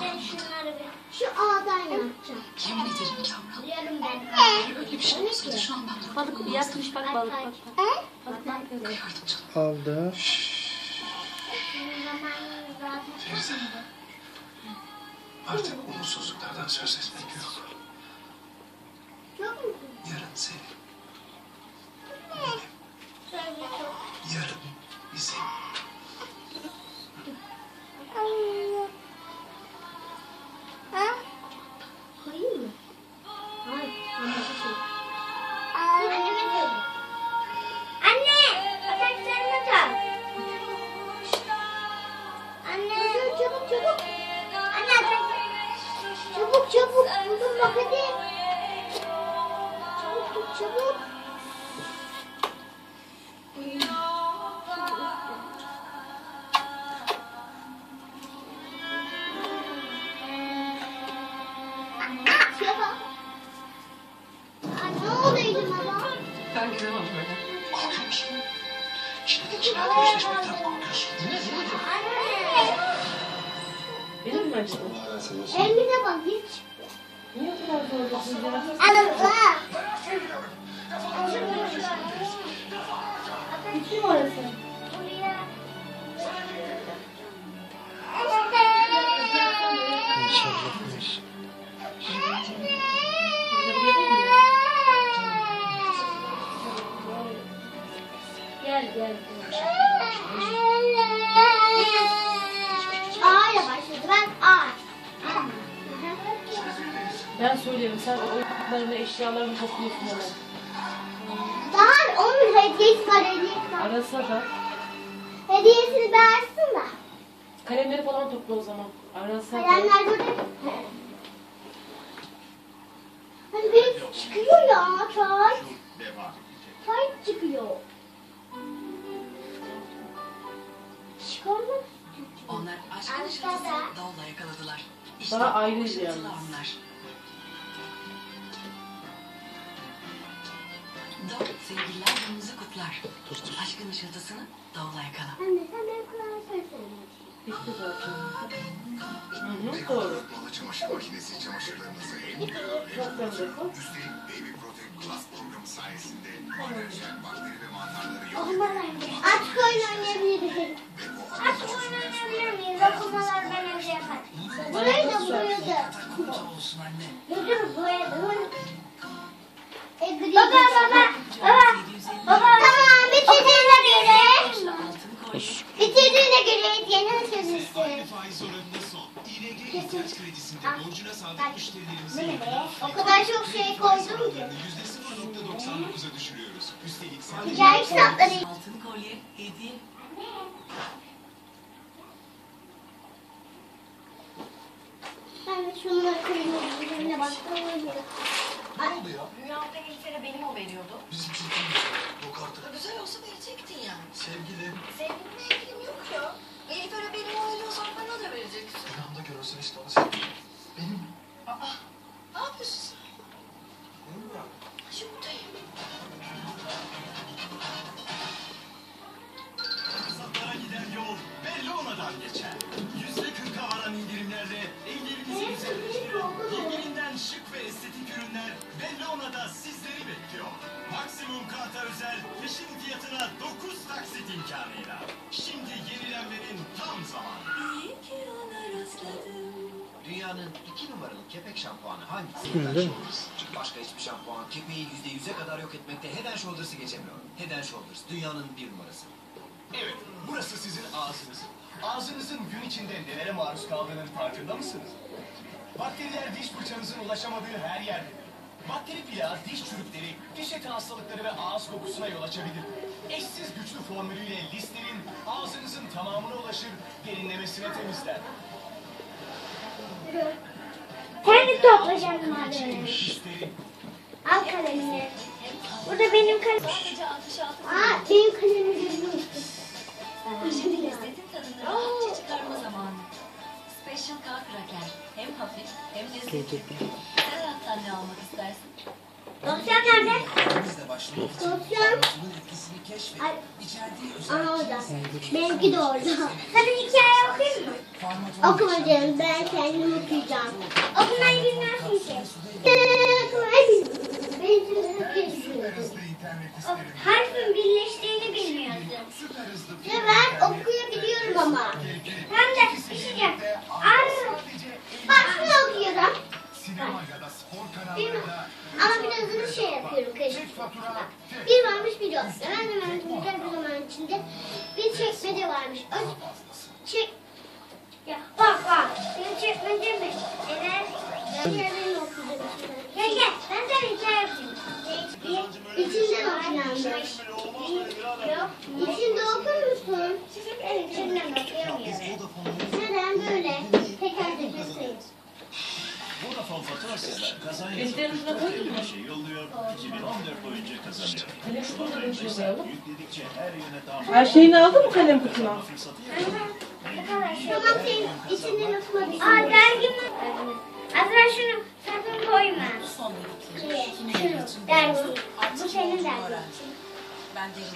Ben şunları bir... Şu ağdan yapacağım. Yemin ederim Kamran. Biliyorum ben. Öyle bir şey olsaydı şu an ben Balık yatmış bak balık bak. bak. Balık ne yapıyor? Yardım canım. Aldı. Ferize. Artık umutsuzluklardan söz etmek yok. Çabuk çabuk. Anne atak. Çabuk çabuk. Buldum bak hadi. Çabuk tut çabuk. Ne? Ben gidemem böyle. Korkuyor musun? Şimdi cinayet yüzleşmekten korkuyorsun. Anne! Benim mi acaba? Elimize bak hiç. Niye bu kadar zorluyorsun ya? Alın. Bitti mi orası? İnşallah. Bize Söyleyeyim sen o oyuncaklarını eşyalarını topluyorsun hemen. Daha onun hediyesi var hediyesi var. Arasa da Hediyesini versin de. kalemleri falan topla o zaman. Arasa da. Kalemler burada. Hani bir çıkıyor ya çay. Çay çıkıyor. Çıkarmak Onlar Aşkada. ışıltısını davula yakaladılar. İşte Daha ayrı o ışıltılı sevgililer gününüzü kutlar. Aşkın ışıltısını davula yakala. Anne sen benim kulağıma söylesene. Bitti zaten. Hı hı, doğru. Malı çamaşır makinesi çamaşırlarınızı emmiyor. Çok bence bu. Üstelik Baby Protect Plus programı sayesinde alerjen, bakteri ve mantarları yok Okumalar ediyor. Artık oyun oynayabiliriz. Ve bu Artık oyun oynayabilir miyiz? Okumalar ben evde yaparım. Burayı da boyadı. olsun anne. Dur boyadı. Kredisinde borcuna sadık müşterilerimize Bu ne be? yapılan O kadar çok şey koydum ki. oranını %0.99'a düşürüyoruz. Üstelik sadece Hikaye kitapları. Altın kolye hediye. Ben de şunları koyayım. Birbirine başka oynuyor. Ay, Rüyamda Nilüfer'e benim o veriyordu. Bizim ciddi Yok artık. Güzel olsa verecektin yani. Sevgilim. Sevgilimle imkanıyla. Şimdi yenilenmenin tam zamanı. İyi ki ona rastladım. Dünyanın iki numaralı kepek şampuanı hangisi? Değil mi? Çünkü başka hiçbir şampuan kepeği yüzde yüze kadar yok etmekte Head Shoulders'ı geçemiyor. Head Shoulders dünyanın bir numarası. Evet, burası sizin ağzınız. Ağzınızın gün içinde nelere maruz kaldığının farkında mısınız? Bakteriler diş fırçanızın ulaşamadığı her yerdedir. Bakteri plağı, diş çürükleri, diş eti hastalıkları ve ağız kokusuna yol açabilir. Eşsiz güçlü formülüyle Lister'in ağzınızın tamamına ulaşır, derinlemesine temizler. Kendi toplayacağım malzemeleri. Lister'in Al kalemini. Burada benim kalemim. Sadece 66 Aa benim kalemimi unuttum. Şimdi lezzetin tadını rahatça çıkarma zamanı. Special K Kraker. Hem hafif hem lezzetli. Sen hayattan ne almak istersin? Dosya nerede? Elinizden başlamak için etkisini keşfedip Ay. içerdiği Aha özel orada. Benimki de orada. Hadi hikaye okuyayım mı? Okuma canım ben kendim okuyacağım. Okumayı bilmiyorsun ki. Ee. Harfin birleştiğini bilmiyorsun. Ve ben okuyabiliyorum Bir bir yok. Hemen hemen güzel bir zaman içinde bir çekmece varmış. O çek... Ya bak bak. Benim çekmece mi? Evet. Ben yerlerini okudum. Gel gel. Ben sana hikaye yapayım. İçinden okuyanmış. Yok. İçinde okur musun? Kazan şey yolluyor. 2014 boyunca kazanıyor. Kalem Şubat kutusuna ayında da ise koyalım. yükledikçe her yöne tam Her şeyini aldın mı kalem kutuna? fırsatı Tamam senin içinden okuma bir Aa dergi mi? Azra şunu sakın koyma. Şunu. Dergi. Bu senin dergin. Ben derin